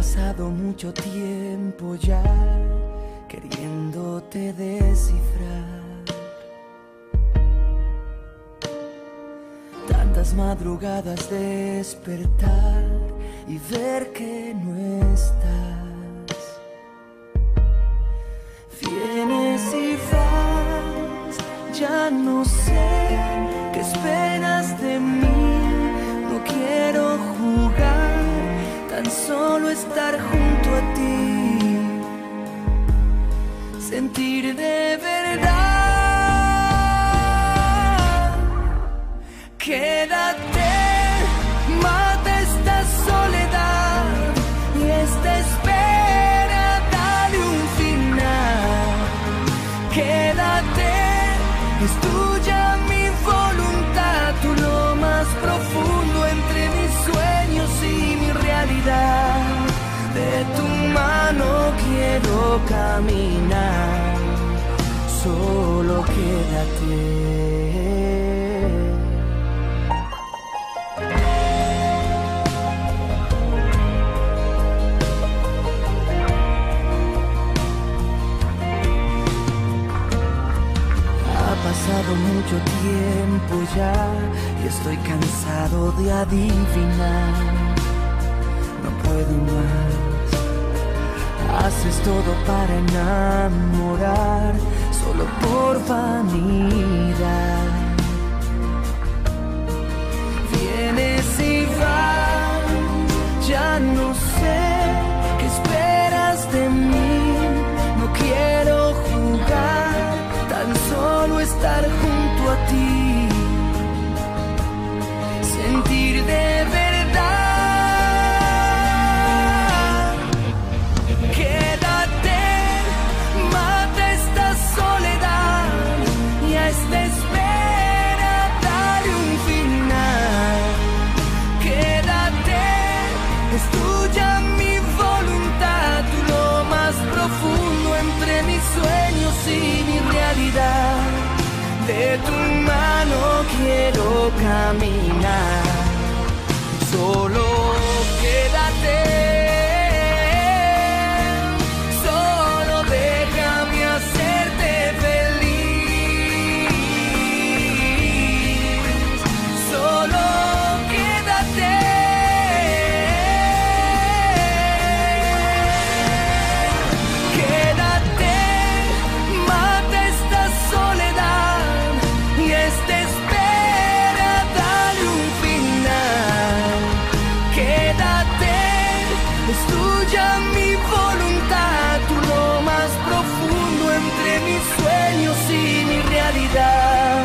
pasado mucho tiempo ya queriéndote descifrar. Tantas madrugadas despertar y ver que no estás. Vienes y vas, ya no sé qué esperas de mí. No quiero jugar, tan solo estar junto a ti. Sentir de verdad. Quédate, mata esta soledad y esta espera, dale un final. Quédate, es tuya quiero caminar, solo quédate. Pasado mucho tiempo ya y estoy cansado de adivinar. No puedo más. Haces todo para enamorar, solo por vanidad. De tu mano quiero caminar, solo es tuya mi voluntad, tú lo más profundo entre mis sueños y mi realidad.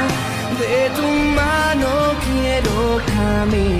De tu mano quiero caminar.